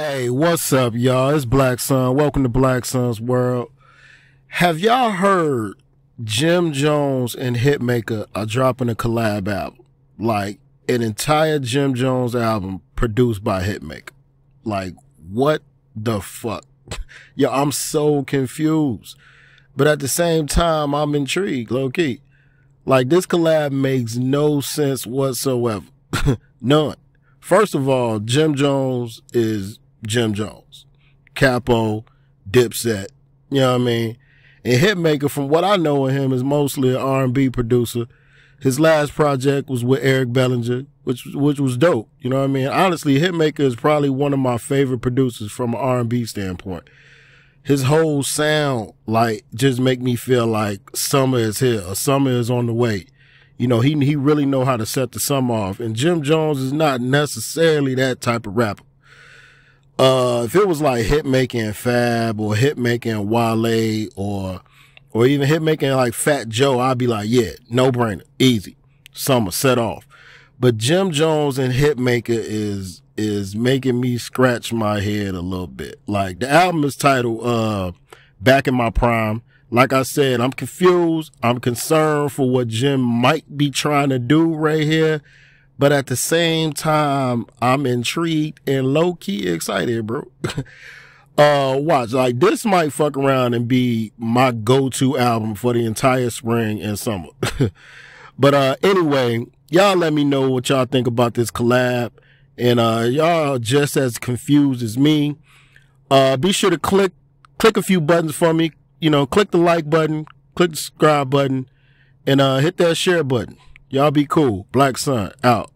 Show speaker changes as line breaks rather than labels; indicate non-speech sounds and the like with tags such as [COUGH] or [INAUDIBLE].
Hey, what's up, y'all? It's Blacksun. Welcome to Blacksun's World. Have y'all heard Jim Jones and Hitmaka are dropping a collab album? Like an entire Jim Jones album produced by Hitmaka. Like, what the fuck? [LAUGHS] Yo, I'm so confused. But at the same time, I'm intrigued, low key. Like, this collab makes no sense whatsoever. [LAUGHS] None. First of all, Jim Jones is Jim Jones, Capo, Dipset. You know what I mean? And Hitmaka, from what I know of him, is mostly an R&B producer. His last project was with Eric Bellinger, which which was dope. You know what I mean? Honestly, Hitmaka is probably one of my favorite producers from an R&B standpoint. His whole sound, like, just make me feel like summer is here or summer is on the way. You know, he he really know how to set the summer off. And Jim Jones is not necessarily that type of rapper. Uh, if it was like hit making Fab or hit making Wale or, or even hit making like Fat Joe, I'd be like, yeah, no brainer, easy, summer set off. But Jim Jones and Hitmaka is, is making me scratch my head a little bit. Like the album is titled, uh, Back in My Prime. Like I said, I'm confused. I'm concerned for what Jim might be trying to do right here. But at the same time, I'm intrigued and low key excited, bro. [LAUGHS] uh, watch, like this might fuck around and be my go-to album for the entire spring and summer. [LAUGHS] but, uh, anyway, y'all let me know what y'all think about this collab. And, uh, y'all just as confused as me. Uh, be sure to click, click a few buttons for me. You know, click the like button, click the subscribe button, and, uh, hit that share button. Y'all be cool. Blacksun out.